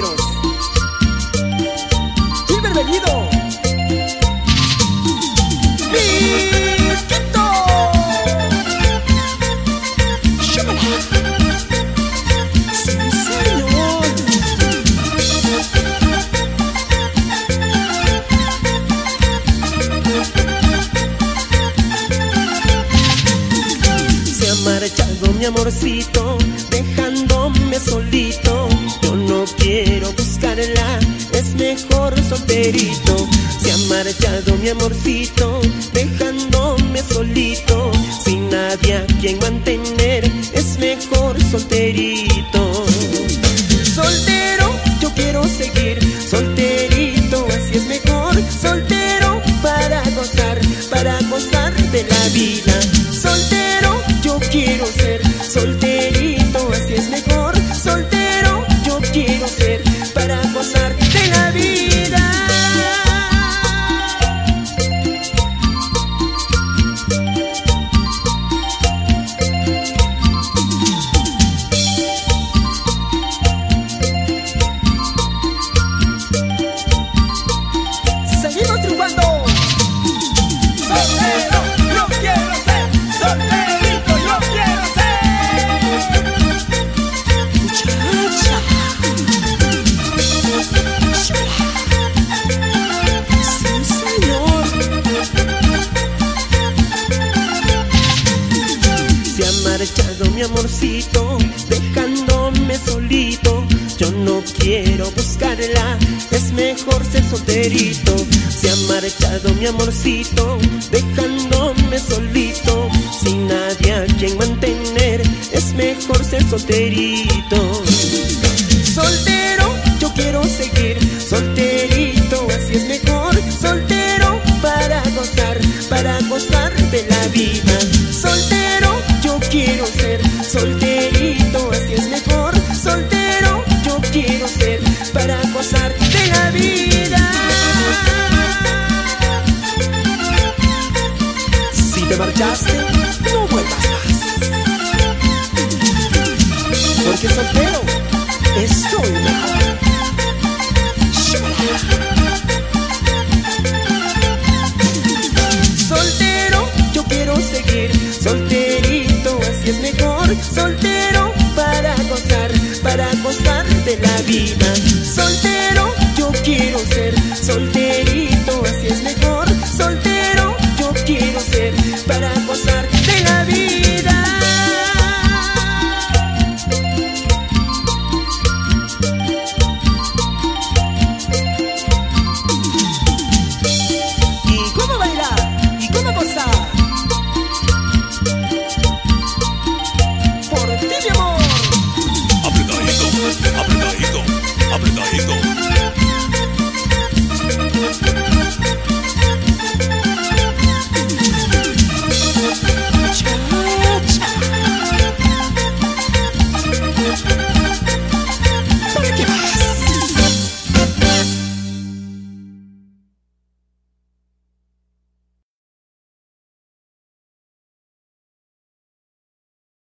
solteros. Gilbert Bellido. ¡Miquito! ¡Chúpala! ¡Sí, señor! Se ha marchado mi amorcito, dejándome solito. Es mejor solterito. Se ha marchado mi amorcito, dejándome solito. Sin nadie a quien mantener, es mejor solterito. Soltero, yo quiero seguir solterito, así es mejor. Soltero para gozar, para gozar de la amorcito, dejándome solito. Yo no quiero buscarla, es mejor ser solterito. Se ha marchado mi amorcito, dejándome solito. Sin nadie a quien mantener, es mejor ser solterito. Soltero, yo quiero seguir solterito, no vuelvas más. Porque soltero estoy mejor. Soltero, yo quiero seguir solterito, así es mejor. Soltero para gozar, para gozar de la vida.